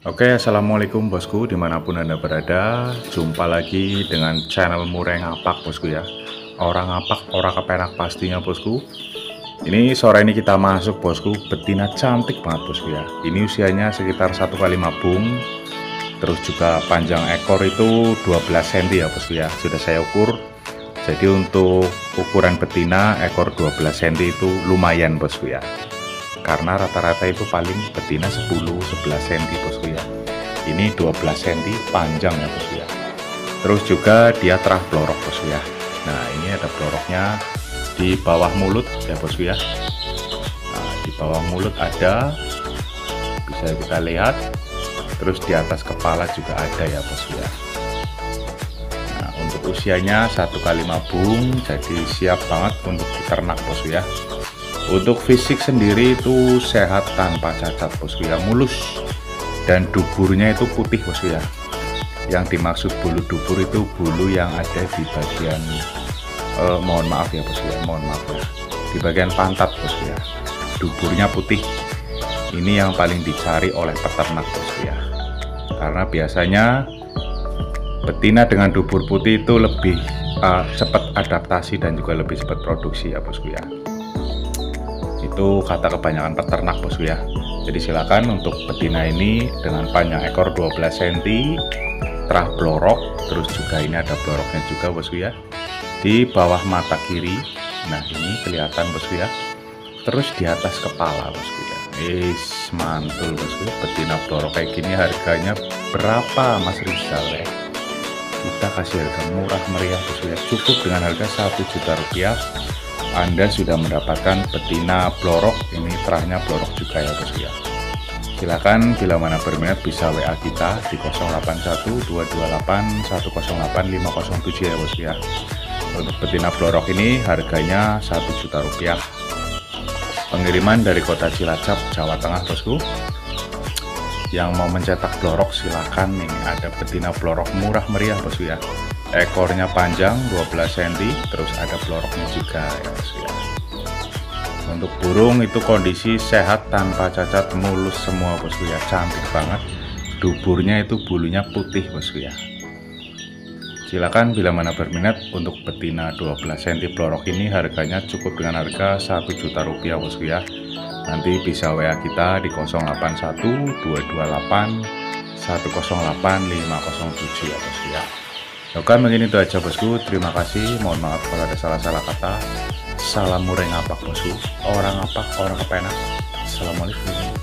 Oke, Assalamualaikum bosku, di mana pun Anda berada. Jumpa lagi dengan channel Murai Ngapak bosku ya. Orang ngapak, orang kepenak pastinya bosku. Ini sore ini kita masuk bosku Betina cantik banget bosku ya. Ini usianya sekitar satu kali mabung. Terus juga panjang ekor itu 12 cm ya bosku ya. Sudah saya ukur. Jadi untuk ukuran betina ekor 12 cm itu lumayan bosku ya karena rata-rata itu paling betina 10-11 cm bosku ya ini 12 cm panjang ya bosku ya terus juga dia terah blorok bosku ya nah ini ada bloroknya di bawah mulut ya bosku ya nah, di bawah mulut ada bisa kita lihat. Terus di atas kepala juga ada ya bosku ya nah untuk usianya satu kali mabung jadi siap banget untuk diternak bosku ya untuk fisik sendiri itu sehat tanpa cacat bosku ya mulus. Dan duburnya itu putih bosku ya yang dimaksud bulu dubur itu bulu yang ada di bagian eh, mohon maaf ya bosku ya mohon maaf ya. Di bagian pantat bosku ya duburnya putih. Ini yang paling dicari oleh peternak bosku ya karena biasanya betina dengan dubur putih itu lebih uh, cepat adaptasi dan juga lebih cepat produksi ya bosku ya itu kata kebanyakan peternak bosku ya. Jadi silakan untuk betina ini dengan panjang ekor 12 cm terah blorok terus juga ini ada bloroknya juga bosku ya. Di bawah mata kiri nah ini kelihatan bosku ya. Terus di atas kepala bosku ya. Is mantul bosku. Betina blorok kayak gini harganya berapa mas Rizal ya? Kita kasih harga murah meriah bosku ya. Cukup dengan harga satu juta rupiah anda sudah mendapatkan betina blorok. Ini terahnya blorok juga ya bosku ya. Silakan bila mana berminat bisa WA kita di 081228108507 ya bosku ya. Untuk betina blorok ini harganya 1 juta rupiah. Pengiriman dari kota Cilacap Jawa Tengah bosku. Yang mau mencetak blorok silakan. Ini ada betina blorok murah meriah bosku ya ekornya panjang 12 cm terus ada peloroknya juga ya bosku ya untuk burung itu kondisi sehat tanpa cacat mulus semua bosku ya cantik banget. Duburnya itu bulunya putih bosku ya silakan bila mana berminat untuk betina 12 cm pelorok ini harganya cukup dengan harga 1 juta rupiah bosku ya nanti bisa WA kita di 081 228 108 507 ya bosku ya Oke mungkin itu aja bosku. Terima kasih. Mohon maaf kalau ada salah-salah kata. Salam murai ngapak bosku. Orang ngapak, orang kepenak. Assalamualaikum